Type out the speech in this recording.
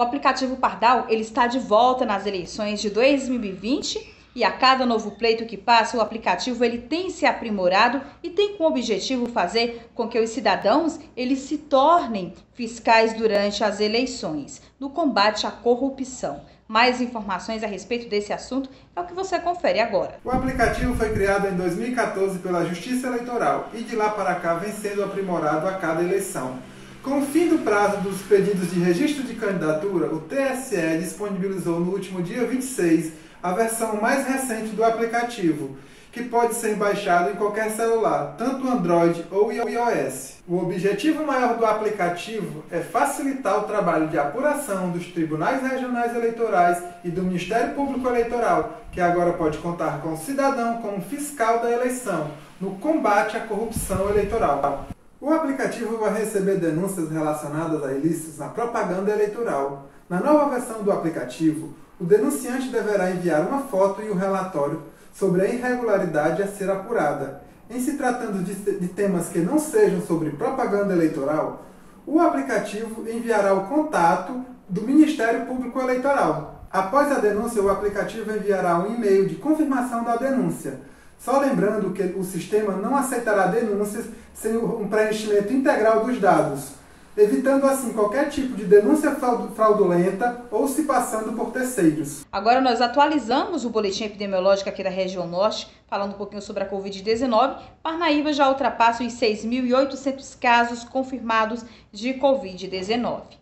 O aplicativo Pardal ele está de volta nas eleições de 2020 e a cada novo pleito que passa, o aplicativo ele tem se aprimorado e tem como objetivo fazer com que os cidadãos eles se tornem fiscais durante as eleições, no combate à corrupção. Mais informações a respeito desse assunto é o que você confere agora. O aplicativo foi criado em 2014 pela Justiça Eleitoral e de lá para cá vem sendo aprimorado a cada eleição. Com o fim do prazo dos pedidos de registro de candidatura, o TSE disponibilizou no último dia 26 a versão mais recente do aplicativo, que pode ser baixado em qualquer celular, tanto Android ou iOS. O objetivo maior do aplicativo é facilitar o trabalho de apuração dos tribunais regionais eleitorais e do Ministério Público Eleitoral, que agora pode contar com o cidadão como fiscal da eleição no combate à corrupção eleitoral. O aplicativo vai receber denúncias relacionadas a ilícitos na propaganda eleitoral. Na nova versão do aplicativo, o denunciante deverá enviar uma foto e o um relatório sobre a irregularidade a ser apurada. Em se tratando de, de temas que não sejam sobre propaganda eleitoral, o aplicativo enviará o contato do Ministério Público Eleitoral. Após a denúncia, o aplicativo enviará um e-mail de confirmação da denúncia só lembrando que o sistema não aceitará denúncias sem um preenchimento integral dos dados, evitando assim qualquer tipo de denúncia fraudulenta ou se passando por terceiros. Agora nós atualizamos o boletim epidemiológico aqui da região norte, falando um pouquinho sobre a Covid-19. Parnaíba já ultrapassa os 6.800 casos confirmados de Covid-19.